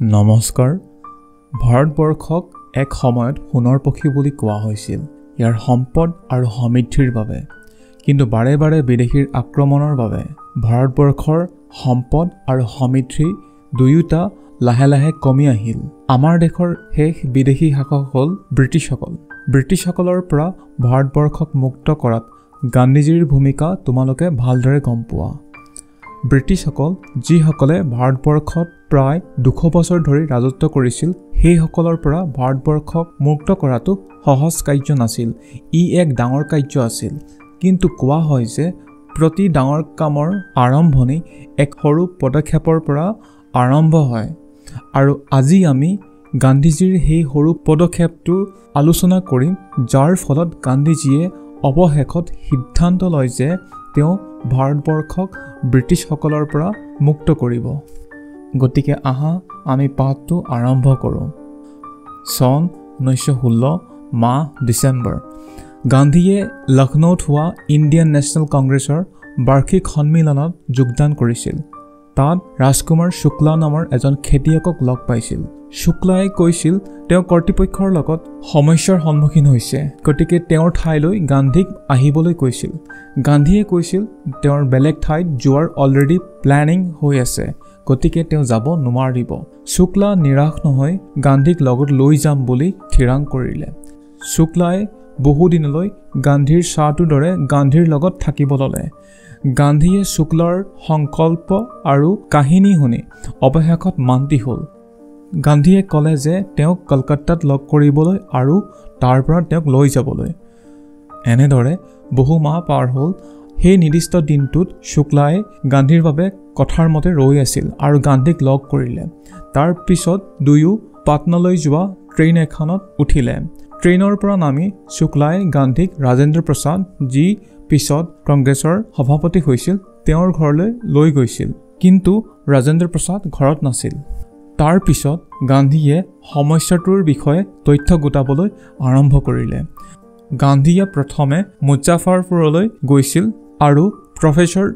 নমস্কাৰ। ভাৰতবৰ্ষক এক সময়ত সোণৰ পক্ষী বুলি কোৱা হৈছিল। ইয়াৰ সম্পদ আৰু সমৃদ্ধিৰ বাবে। কিন্তু বাৰে বাৰে বিদেশীৰ আক্ৰমণৰ বাবে ভাৰতবৰ্ষৰ সম্পদ আৰু সমৃদ্ধি দুয়োটা লাহে লাহে কমি আহিল। আমাৰ দেশৰ শেষ বিদেশী শাসক হ'ল ব্ৰিটিছসকল। ব্ৰিটিছসকলৰ পৰা ভাৰতবৰ্ষক মুক্ত কৰাত গান্ধীজীৰ ভূমিকা তোমালোকে ভালদৰে গম পোৱা। ব্ৰিটিছসকল যিসকলে ভাৰতবৰ্ষত প্ৰায় দুশ বছৰ ধৰি ৰাজত্ব কৰিছিল সেইসকলৰ পৰা ভাৰতবৰ্ষক মুক্ত কৰাটো সহজ কাৰ্য নাছিল। ই এক ডাঙৰ কাৰ্য আছিল। কিন্তু কোৱা হয় যে প্ৰতি ডাঙৰ কামৰ আৰম্ভণি এক সৰু পদক্ষেপৰ পৰা আৰম্ভ হয়। আৰু আজি আমি গান্ধীজীৰ সেই সৰু পদক্ষেপটো আলোচনা কৰিম যাৰ ফলত গান্ধীজীয়ে অৱশেষত সিদ্ধান্ত লয় যে তেওঁ ভাৰতবৰ্ষক ব্ৰিটিছসকলৰ পৰা মুক্ত কৰিব। গতিকে আহা আমি পাঠটো আৰম্ভ কৰোঁ। চন ঊনৈছশ ষোল্ল মাহ ডিচেম্বৰ। গান্ধীয়ে লক্ষ্ণৌত হোৱা ইণ্ডিয়ান নেশ্যনেল কংগ্ৰেছৰ বাৰ্ষিক সন্মিলনত যোগদান কৰিছিল। তাত ৰাজকুমাৰ শুক্লা নামৰ এজন খেতিয়কক লগ পাইছিল। শুক্লাই কৈছিল তেওঁ কৰ্তৃপক্ষৰ লগত সমস্যাৰ সন্মুখীন হৈছে। গতিকে তেওঁৰ ঠাইলৈ গান্ধীক আহিবলৈ কৈছিল। গান্ধীয়ে কৈছিল তেওঁৰ বেলেগ ঠাইত যোৱাৰ অলৰেডি প্লেনিং হৈ আছে। গতিকে তেওঁ যাব নোৱাৰিব। শুক্লা নিৰাশ নহৈ গান্ধীক লগত লৈ যাম বুলি থিৰাং কৰিলে। শুক্লাই বহুদিনলৈ গান্ধীৰ চাহটোৰ দৰে গান্ধীৰ লগত থাকিব ল'লে। গান্ধীয়ে শুক্লাৰ সংকল্প আৰু কাহিনী শুনি অৱশেষত মান্তি হ'ল। গান্ধীয়ে ক'লে যে তেওঁক কলকাতাত লগ কৰিবলৈ আৰু তাৰ পৰা তেওঁক লৈ যাবলৈ। এনেদৰে বহু মাহ পাৰ হ'ল। সেই নিৰ্দিষ্ট দিনটোত শুক্লাই গান্ধীৰ বাবে কথাৰ মতে ৰৈ আছিল আৰু গান্ধীক লগ কৰিলে। তাৰ পিছত দুয়ো পাটনালৈ যোৱা ট্ৰেইন এখনত উঠিলে। ট্ৰেইনৰ পৰা নামি শুক্লাই গান্ধীক ৰাজেন্দ্ৰ প্ৰসাদ যি পিছত কংগ্ৰেছৰ সভাপতি হৈছিল তেওঁৰ ঘৰলৈ লৈ গৈছিল। কিন্তু ৰাজেন্দ্ৰ প্ৰসাদ ঘৰত নাছিল। তাৰ পিছত গান্ধীয়ে সমস্যাটোৰ বিষয়ে তথ্য গোটাবলৈ আৰম্ভ কৰিলে। গান্ধীয়ে প্ৰথমে মুজাফাৰপুৰলৈ গৈছিল আৰু প্ৰফেচৰ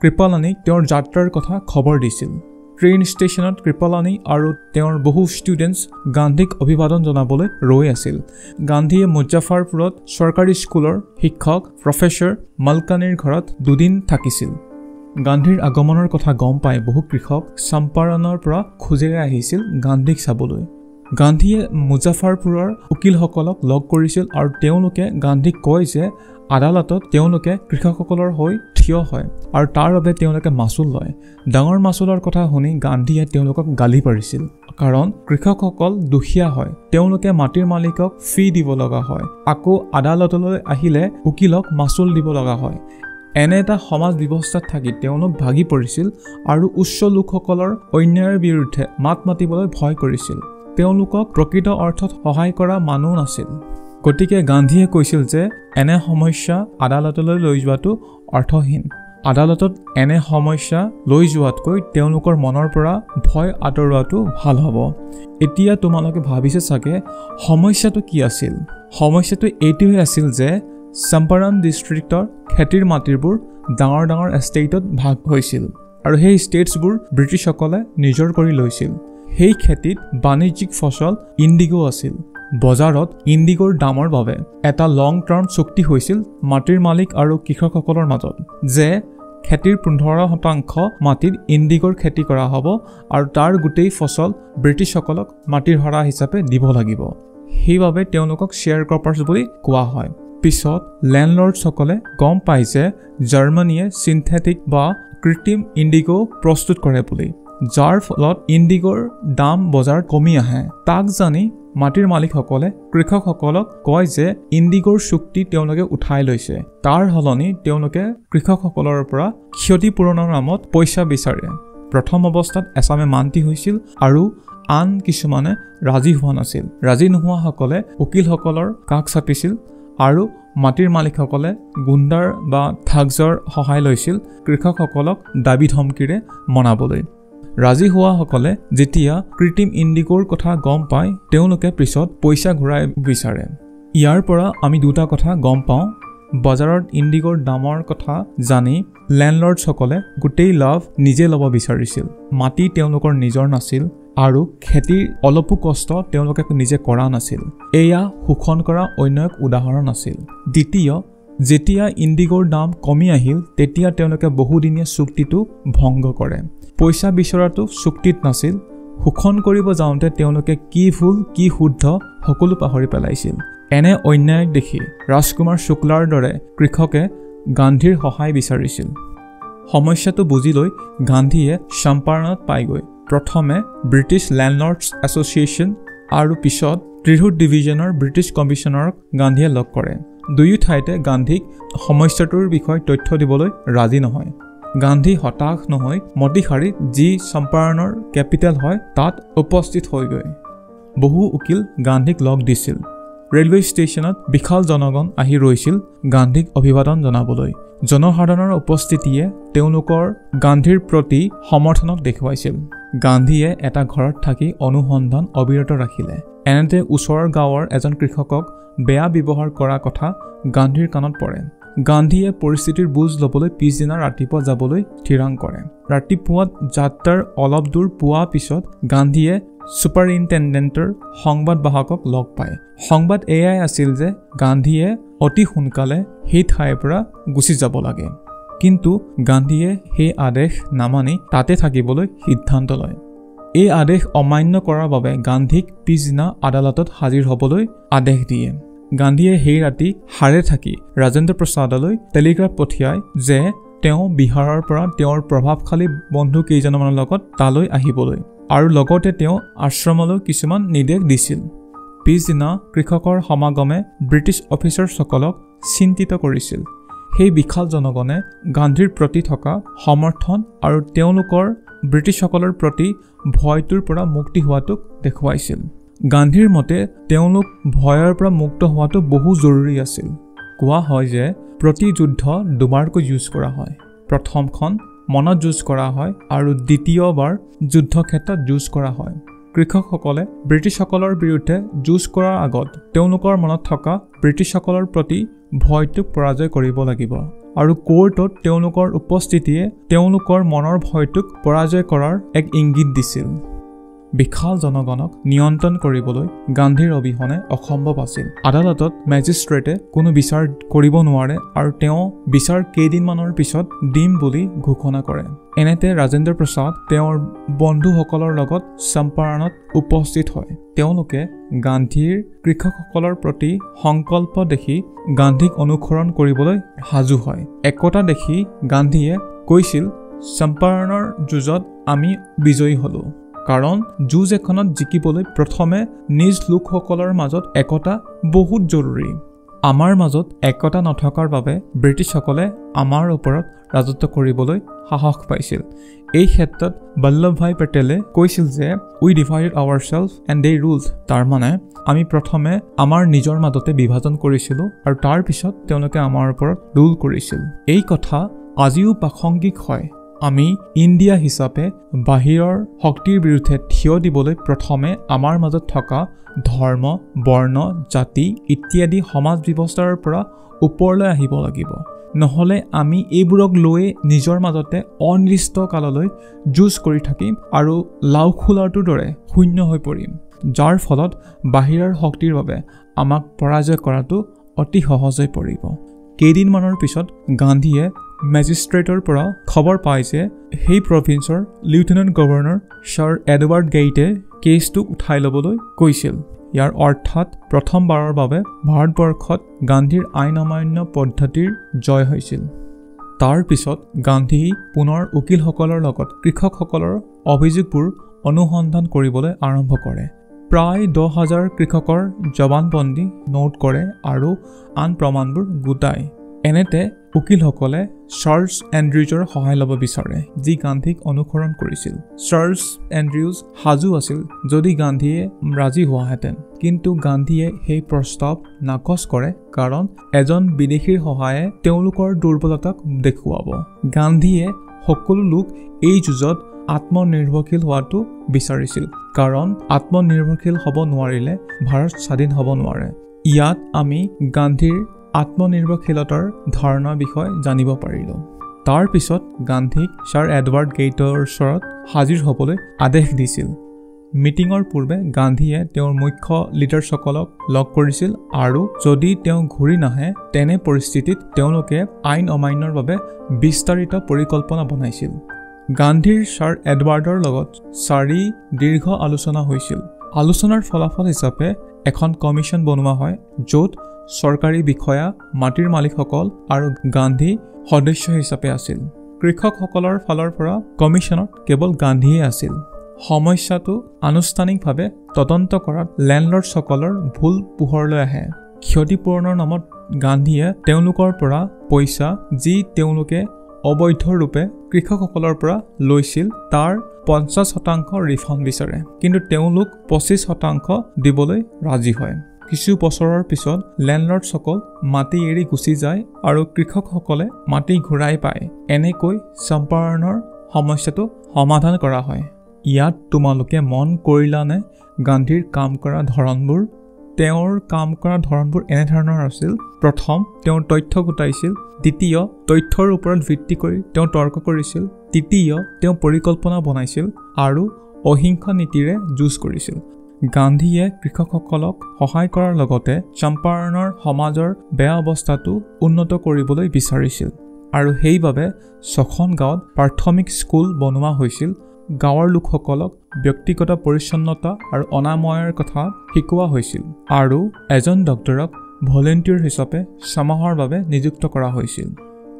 কৃপালানীক তেওঁৰ যাত্ৰাৰ কথা খবৰ দিছিল। ট্ৰেইন ষ্টেচনত কৃপালানী আৰু তেওঁৰ বহু ষ্টুডেণ্টছ গান্ধীক অভিবাদন জনাবলৈ ৰৈ আছিল। গান্ধীয়ে মুজাফাৰপুৰত চৰকাৰী স্কুলৰ শিক্ষক প্ৰফেচৰ মালকানীৰ ঘৰত দুদিন থাকিছিল। গান্ধীৰ আগমনৰ কথা গম পাই বহু কৃষক চম্পাৰণৰ পৰা খোজেৰে আহিছিল গান্ধীক চাবলৈ। গান্ধীয়ে মুজাফাৰপুৰৰ উকিলসকলক লগ কৰিছিল আৰু তেওঁলোকে গান্ধীক কয় যে আদালতত তেওঁলোকে কৃষকসকলৰ হৈ থিয় হয় আৰু তাৰ বাবে তেওঁলোকে মাচুল লয়। ডাঙৰ মাচুলৰ কথা শুনি গান্ধীয়ে তেওঁলোকক গালি পাৰিছিল কাৰণ কৃষকসকল দুখীয়া হয় তেওঁলোকে মাটিৰ মালিকক ফি দিব লগা হয় আকৌ আদালতলৈ আহিলে উকিলক মাচুল দিব লগা হয়। এনে এটা সমাজ ব্যৱস্থাত থাকি তেওঁলোক ভাগি পৰিছিল আৰু উচ্চ লোকসকলৰ অন্যায়ৰ বিৰুদ্ধে মাত মাতিবলৈ ভয় কৰিছিল। তেওঁলোকক প্ৰকৃত অৰ্থত সহায় কৰা মানুহ নাছিল। গতিকে গান্ধীয়ে কৈছিল যে এনে সমস্যা আদালতলৈ লৈ যোৱাটো অৰ্থহীন। আদালতত এনে সমস্যা লৈ যোৱাতকৈ তেওঁলোকৰ মনৰ পৰা ভয় আঁতৰোৱাটো ভাল হ'ব। এতিয়া তোমালোকে ভাবিছে চাগে সমস্যাটো কি আছিল? সমস্যাটো এইটোৱে আছিল যে চম্পাৰণ ডিষ্ট্ৰিক্টৰ খেতিৰ মাটিবোৰ ডাঙৰ ডাঙৰ এষ্টেটত ভাগ হৈছিল আৰু সেই ষ্টেটছবোৰ ব্ৰিটিছসকলে নিজৰ কৰি লৈছিল। সেই খেতিত বাণিজ্যিক ফচল ইণ্ডিগো আছিল। বজাৰত ইণ্ডিগোৰ দামৰ বাবে এটা লং টাৰ্ম চুক্তি হৈছিল মাটিৰ মালিক আৰু কৃষকসকলৰ মাজত যে খেতিৰ পোন্ধৰ শতাংশ মাটিত ইণ্ডিগোৰ খেতি কৰা হ'ব আৰু তাৰ গোটেই ফচল ব্ৰিটিছসকলক মাটিৰ ভাড়া হিচাপে দিব লাগিব। সেইবাবে তেওঁলোকক শ্বেয়াৰ ক্ৰপাৰ্ছ বুলি কোৱা হয়। পিছত লেণ্ডলৰ্ডছসকলে গম পায় যে জাৰ্মানীয়ে চিন্থেটিক বা কৃত্ৰিম ইণ্ডিগো প্ৰস্তুত কৰে বুলি যাৰ ফলত ইণ্ডিগোৰ দাম বজাৰত কমি আহে। তাক জানি মাটিৰ মালিকসকলে কৃষকসকলক কয় যে ইণ্ডিগোৰ চুক্তি তেওঁলোকে উঠাই লৈছে। তাৰ সলনি তেওঁলোকে কৃষকসকলৰ পৰা ক্ষতিপূৰণৰ নামত পইচা বিচাৰে। প্ৰথম অৱস্থাত এচামে মান্তি হৈছিল আৰু আন কিছুমানে ৰাজি হোৱা নাছিল। ৰাজি নোহোৱাসকলে উকিলসকলৰ কাষ চাপিছিল। আৰু মাটিৰ মালিকসকলে গুণ্ডাৰ বা ঠাগজৰ সহায় লৈছিল কৃষকসকলক দাবী ধমকিৰে মনাবলৈ। ৰাজি হোৱাসকলে যেতিয়া কৃত্ৰিম ইণ্ডিগোৰ কথা গম পায় তেওঁলোকে পিছত পইচা ঘূৰাই বিচাৰে। ইয়াৰ পৰা আমি দুটা কথা গম পাওঁ। বজাৰত ইণ্ডিগোৰ দামৰ কথা জানি লেণ্ডলৰ্ডছসকলে গোটেই লাভ নিজে ল'ব বিচাৰিছিল। মাটি তেওঁলোকৰ নিজৰ নাছিল। আৰু খেতিৰ অলপো কষ্ট তেওঁলোকে নিজে কৰা নাছিল। এয়া শোষণ কৰা অন্য এক উদাহৰণ আছিল। দ্বিতীয় যেতিয়া ইণ্ডিগৰ দাম কমি আহিল তেতিয়া তেওঁলোকে বহুদিনীয়া চুক্তিটো ভংগ কৰে। পইচা বিচৰাটো চুক্তিত নাছিল। শোষণ কৰিব যাওঁতে তেওঁলোকে কি ভুল কি শুদ্ধ সকলো পাহৰি পেলাইছিল। এনে অন্যায়ক দেখি ৰাজকুমাৰ শুক্লাৰ দৰে কৃষকে গান্ধীৰ সহায় বিচাৰিছিল। সমস্যাটো বুজি লৈ গান্ধীয়ে চম্পাৰণত পায়গৈ প্ৰথমে ব্ৰিটিছ লেণ্ডলৰ্ডছ এছ'চিয়েশ্যন আৰু পিছত ত্ৰিহুট ডিভিজনৰ ব্ৰিটিছ কমিশ্যনাৰক গান্ধীয়ে লগ কৰে। দুয়ো ঠাইতে গান্ধীক সমস্যাটোৰ বিষয়ে তথ্য দিবলৈ ৰাজি নহয়। গান্ধী হতাশ নহয় মতিশাৰীত যি চম্পাৰণৰ কেপিটেল হয় তাত উপস্থিত হয়গৈ। বহু উকিল গান্ধীক লগ দিছিল। ৰেলৱে ষ্টেচনত বিশাল জনগণ আহি ৰৈছিল গান্ধীক অভিবাদন জনাবলৈ। জনসাধাৰণৰ উপস্থিতিয়ে তেওঁলোকৰ গান্ধীৰ প্ৰতি সমৰ্থনক দেখুৱাইছিল। গান্ধীয়ে এটা ঘৰত থাকি অনুসন্ধান অবিৰত ৰাখিলে। এনেতে ওচৰৰ গাঁৱৰ এজন কৃষকক বেয়া ব্যৱহাৰ কৰা কথা গান্ধীৰ কাণত পৰে। গান্ধীয়ে পৰিস্থিতিৰ বুজ ল'বলৈ পিছদিনা ৰাতিপুৱা যাবলৈ থিৰাং কৰে। ৰাতিপুৱাত যাত্ৰাৰ অলপ দূৰ পোৱা পিছত গান্ধীয়ে ছুপাৰিণ্টেণ্ডেণ্টৰ সংবাদবাহকক লগ পায়। সংবাদ এয়াই আছিল যে গান্ধীয়ে অতি সোনকালে সেই ঠাইৰ পৰা গুচি যাব লাগে। কিন্তু গান্ধীয়ে সেই আদেশ নামানি তাতে থাকিবলৈ সিদ্ধান্ত লয়। এই আদেশ অমান্য কৰাৰ বাবে গান্ধীক পিছদিনা আদালতত হাজিৰ হ'বলৈ আদেশ দিয়ে। গান্ধীয়ে সেই ৰাতি সাৰে থাকি ৰাজেন্দ্ৰ প্ৰসাদলৈ টেলিগ্ৰাফ পঠিয়ায় যে তেওঁ বিহাৰৰ পৰা তেওঁৰ প্ৰভাৱশালী বন্ধু কেইজনমানৰ লগত তালৈ আহিবলৈ আৰু লগতে তেওঁ আশ্ৰমলৈ কিছুমান নিৰ্দেশ দিছিল। পিছদিনা কৃষকৰ সমাগমে ব্ৰিটিছ অফিচাৰসকলক চিন্তিত কৰিছিল। সেই বিশাল জনগণে গান্ধীৰ প্ৰতি থকা সমৰ্থন আৰু তেওঁলোকৰ ব্ৰিটিছসকলৰ প্ৰতি ভয়টোৰ পৰা মুক্তি হোৱাটোক দেখুৱাইছিল। গান্ধীৰ মতে তেওঁলোক ভয়ৰ পৰা মুক্ত হোৱাটো বহু জৰুৰী আছিল। কোৱা হয় যে প্ৰতি যুদ্ধ দুবাৰকৈ যুঁজ কৰা হয়। প্ৰথমখন মনত যুঁজ কৰা হয় আৰু দ্বিতীয়বাৰ যুদ্ধক্ষেত্ৰত যুঁজ কৰা হয়। কৃষকসকলে ব্ৰিটিছসকলৰ বিৰুদ্ধে যুঁজ কৰাৰ আগত তেওঁলোকৰ মনত থকা ব্ৰিটিছসকলৰ প্ৰতি ভয়টোক পৰাজয় কৰিব লাগিব আৰু কোৰ্টত তেওঁলোকৰ উপস্থিতিয়ে তেওঁলোকৰ মনৰ ভয়টোক পৰাজয় কৰাৰ এক ইংগিত দিছিল। বিশাল জনগণক নিয়ন্ত্ৰণ কৰিবলৈ গান্ধীৰ অবিহনে অসম্ভৱ আছিল। আদালতত মেজিষ্ট্ৰেটে কোনো বিচাৰ কৰিব নোৱাৰে আৰু তেওঁ বিচাৰ কেইদিনমানৰ পিছত দিম বুলি ঘোষণা কৰে। এনেতে ৰাজেন্দ্ৰ প্ৰসাদ তেওঁৰ বন্ধুসকলৰ লগত চম্পাৰণত উপস্থিত হয়। তেওঁলোকে গান্ধীৰ কৃষকসকলৰ প্ৰতি সংকল্প দেখি গান্ধীক অনুসৰণ কৰিবলৈ সাজু হয়। একতা দেখি গান্ধীয়ে কৈছিল চম্পাৰণৰ যুঁজত আমি বিজয়ী হ'লোঁ। কাৰণ যুঁজ এখনত জিকিবলৈ প্ৰথমে নিজ লোকসকলৰ মাজত একতা বহুত জৰুৰী। আমাৰ মাজত একতা নথকাৰ বাবে ব্ৰিটিছসকলে আমাৰ ওপৰত ৰাজত্ব কৰিবলৈ সাহস পাইছিল। এই ক্ষেত্ৰত বল্লভ ভাই পেটেলে কৈছিল যে we divided our self and they rules তাৰমানে আমি প্ৰথমে আমাৰ নিজৰ মাজতে বিভাজন কৰিছিলোঁ আৰু তাৰ পিছত তেওঁলোকে আমাৰ ওপৰত ৰুল কৰিছিল। এই কথা আজিও প্ৰাসংগিক হয়। আমি ইণ্ডিয়া হিচাপে বাহিৰৰ শক্তিৰ বিৰুদ্ধে থিয় দিবলৈ প্ৰথমে আমাৰ মাজত থকা ধৰ্ম বৰ্ণ জাতি ইত্যাদি সমাজ ব্যৱস্থাৰ পৰা ওপৰলৈ আহিব লাগিব। নহ'লে আমি এইবোৰক লৈয়ে নিজৰ মাজতে অনিৰ্দিষ্ট কাললৈ যুঁজ কৰি থাকিম আৰু লাও খোলাটোৰ দৰে শূন্য হৈ পৰিম যাৰ ফলত বাহিৰৰ শক্তিৰ বাবে আমাক পৰাজয় কৰাটো অতি সহজ হৈ পৰিব। কেইদিনমানৰ পিছত গান্ধীয়ে মেজিষ্ট্ৰেটৰ পৰা খবৰ পায় যে সেই প্ৰভিন্সৰ লিউটেনেণ্ট গভৰ্ণৰ ছাৰ এডৱাৰ্ড গেইটে কেছটো উঠাই ল'বলৈ কৈছিল ইয়াৰ অৰ্থাৎ প্ৰথমবাৰৰ বাবে ভাৰতবৰ্ষত গান্ধীৰ আইন অমান্য পদ্ধতিৰ জয় হৈছিল। তাৰ পিছত গান্ধী পুনৰ উকিলসকলৰ লগত কৃষকসকলৰ অভিযোগবোৰ অনুসন্ধান কৰিবলৈ আৰম্ভ কৰে। প্ৰায় দহ হাজাৰ কৃষকৰ জবানবন্দী নোট কৰে আৰু আন প্ৰমাণবোৰ গোটায়। এনেতে উকিলসকলে চাৰ্লছ এণ্ড্ৰিউজৰ সহায় ল'ব বিচাৰে যি গান্ধীক অনুসৰণ কৰিছিল। চাৰ্লছ এণ্ড্ৰিউজ সাজু আছিল যদি গান্ধীয়ে ৰাজি হোৱাহেঁতেন। কিন্তু গান্ধীয়ে সেই প্ৰস্তাৱ নাকচ কৰে কাৰণ এজন বিদেশীৰ সহায়ে তেওঁলোকৰ দুৰ্বলতাক দেখুৱাব। গান্ধীয়ে সকলো লোক এই যুঁজত আত্মনিৰ্ভৰশীল হোৱাটো বিচাৰিছিল কাৰণ আত্মনিৰ্ভৰশীল হ'ব নোৱাৰিলে ভাৰত স্বাধীন হ'ব নোৱাৰে। ইয়াত আমি গান্ধীৰ আত্মনিৰ্ভৰশীলতাৰ ধাৰণাৰ বিষয়ে জানিব পাৰিলোঁ। তাৰ পিছত গান্ধীক ছাৰ এডৱাৰ্ড গেইটৰ ওচৰত হাজিৰ হ'বলৈ আদেশ দিছিল। মিটিঙৰ পূৰ্বে গান্ধীয়ে তেওঁৰ মুখ্য লিডাৰ্ছসকলক লগ কৰিছিল আৰু যদি তেওঁ ঘূৰি নাহে তেনে পৰিস্থিতিত তেওঁলোকে আইন অমান্যৰ বাবে বিস্তাৰিত পৰিকল্পনা বনাইছিল। গান্ধীৰ ছাৰ এডৱাৰ্ডৰ লগত চাৰি দীৰ্ঘ আলোচনা হৈছিল। আলোচনাৰ ফলাফল হিচাপে এখন কমিশ্যন বনোৱা হয় য'ত চৰকাৰী বিষয়া মাটিৰ মালিকসকল আৰু গান্ধী সদস্য হিচাপে আছিল। কৃষকসকলৰ ফালৰ পৰা কমিশ্যনত কেৱল গান্ধীয়ে আছিল। সমস্যাটো আনুষ্ঠানিকভাৱে তদন্ত কৰাত লেণ্ডলৰ্ডসকলৰ ভুল পোহৰলৈ আহে। ক্ষতিপূৰণৰ নামত গান্ধীয়ে তেওঁলোকৰ পৰা পইচা যি তেওঁলোকে অবৈধৰূপে কৃষকসকলৰ পৰা লৈছিল তাৰ পঞ্চাছ শতাংশ ৰিফাণ্ড বিচাৰে। কিন্তু তেওঁলোক পঁচিছ শতাংশ দিবলৈ ৰাজি হয়। কিছু বছৰৰ পিছত লেণ্ডলৰ্ডসকল মাটি এৰি গুচি যায় আৰু কৃষকসকলে মাটি ঘূৰাই পায়। এনেকৈ চম্পাৰণৰ সমস্যাটো সমাধান কৰা হয়। ইয়াত তোমালোকে মন কৰিলানে গান্ধীৰ কাম কৰা ধৰণবোৰ? তেওঁৰ কাম কৰা ধৰণবোৰ এনেধৰণৰ আছিল। প্ৰথম তেওঁ তথ্য গোটাইছিল। দ্বিতীয় তথ্যৰ ওপৰত ভিত্তি কৰি তেওঁ তৰ্ক কৰিছিল। তৃতীয় তেওঁ পৰিকল্পনা বনাইছিল আৰু অহিংসা নীতিৰে যুঁজ কৰিছিল। গান্ধীয়ে কৃষকসকলক সহায় কৰাৰ লগতে চম্পাৰণৰ সমাজৰ বেয়া অৱস্থাটো উন্নত কৰিবলৈ বিচাৰিছিল। আৰু সেইবাবে ছখন গাঁৱত প্ৰাথমিক স্কুল বনোৱা হৈছিল। গাঁৱৰ লোকসকলক ব্যক্তিগত পৰিচ্ছন্নতা আৰু অনাময়ৰ কথা শিকোৱা হৈছিল। আৰু এজন ডক্তৰক ভলেণ্টিয়াৰ হিচাপে ছমাহৰ বাবে নিযুক্ত কৰা হৈছিল।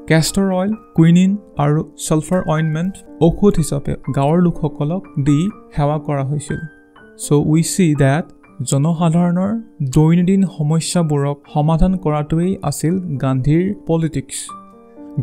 কেষ্টৰ অইল কুইনিন আৰু ছালফাৰ অইনমেণ্ট ঔষধ হিচাপে গাঁৱৰ লোকসকলক দি সেৱা কৰা হৈছিল। চ' উই চি ডেট জনসাধাৰণৰ দৈনন্দিন সমস্যাবোৰক সমাধান কৰাটোৱেই আছিল গান্ধীৰ পলিটিক্স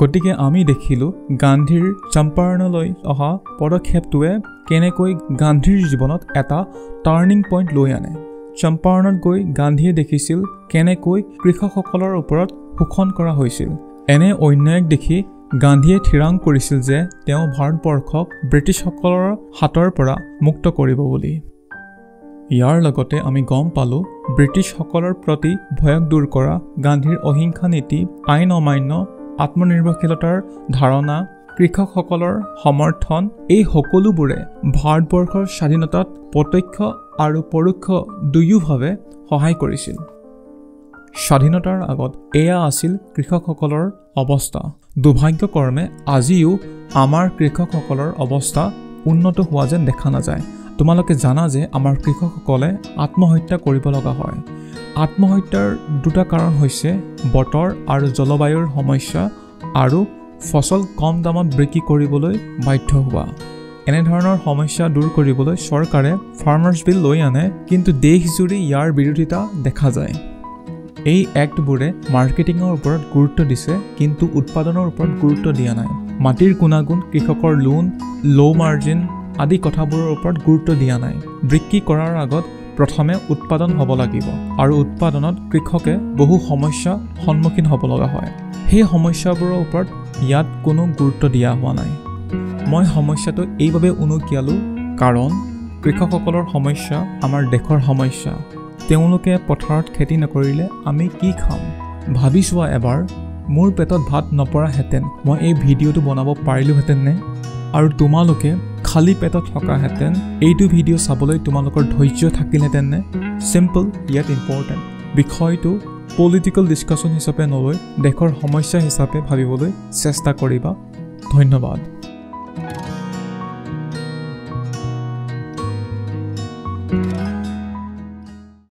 গতিকে আমি দেখিলোঁ গান্ধীৰ চম্পাৰণলৈ অহা পদক্ষেপটোৱে কেনেকৈ গান্ধীৰ জীৱনত এটা টাৰ্ণিং পইণ্ট লৈ আনে। চম্পাৰণত গৈ গান্ধীয়ে দেখিছিল কেনেকৈ কৃষকসকলৰ ওপৰত শোষণ কৰা হৈছিল। এনে অন্যায়ক দেখি গান্ধীয়ে থিৰাং কৰিছিল যে তেওঁ ভাৰতবৰ্ষক ব্ৰিটিছসকলৰ হাতৰ পৰা মুক্ত কৰিব বুলি। ইয়াৰ লগতে আমি গম পালোঁ ব্ৰিটিছসকলৰ প্ৰতি ভয়ক দূৰ কৰা গান্ধীৰ অহিংসা নীতি আইন অমান্য আত্মনিৰ্ভৰশীলতাৰ ধাৰণা কৃষকসকলৰ সমৰ্থন এই সকলোবোৰে ভাৰতবৰ্ষৰ স্বাধীনতাত প্ৰত্যক্ষ আৰু পৰোক্ষ দুয়োভাৱে সহায় কৰিছিল। স্বাধীনতাৰ আগত এয়া আছিল কৃষকসকলৰ অৱস্থা। দুৰ্ভাগ্যক্ৰমে আজিও আমাৰ কৃষকসকলৰ অৱস্থা উন্নত হোৱা যেন দেখা নাযায়। তোমালোকে জানা যে আমাৰ কৃষকসকলে আত্মহত্যা কৰিব লগা হয়। আত্মহত্যাৰ দুটা কাৰণ হৈছে বতৰ আৰু জলবায়ুৰ সমস্যা আৰু ফচল কম দামত বিক্ৰী কৰিবলৈ বাধ্য হোৱা। এনেধৰণৰ সমস্যা দূৰ কৰিবলৈ চৰকাৰে ফাৰ্মাৰ্ছ বিল লৈ আনে কিন্তু দেশজুৰি ইয়াৰ বিৰোধিতা দেখা যায়। এই এক্টবোৰে মাৰ্কেটিঙৰ ওপৰত গুৰুত্ব দিছে কিন্তু উৎপাদনৰ ওপৰত গুৰুত্ব দিয়া নাই। মাটিৰ গুণাগুণ কৃষকৰ লোন ল' মাৰ্জিন আদি কথাবোৰৰ ওপৰত গুৰুত্ব দিয়া নাই। বিক্ৰী কৰাৰ আগত প্ৰথমে উৎপাদন হ'ব লাগিব আৰু উৎপাদনত কৃষকে বহু সমস্যা সন্মুখীন হ'ব লগা হয়। সেই সমস্যাবোৰৰ ওপৰত ইয়াত কোনো গুৰুত্ব দিয়া হোৱা নাই। মই সমস্যাটো এইবাবে উনুকিয়ালোঁ কাৰণ কৃষকসকলৰ সমস্যা আমাৰ দেশৰ সমস্যা। তেওঁলোকে পথাৰত খেতি নকৰিলে আমি কি খাম? ভাবি চোৱা এবাৰ মোৰ পেটত ভাত নপৰাহেঁতেন। মই এই ভিডিঅ'টো বনাব পাৰিলোহেঁতেন নে? আৰু তোমালোকে খালী পেটত থকাহেঁতেন এইটো ভিডিঅ' চাবলৈ তোমালোকৰ ধৈৰ্য থাকিলহেঁতেন নে? চিম্পল ইয়াত ইম্পৰ্টেণ্ট বিষয়টো পলিটিকেল ডিছকাশ্যন হিচাপে নলৈ দেশৰ সমস্যা হিচাপে ভাবিবলৈ চেষ্টা কৰিবা। ধন্যবাদ।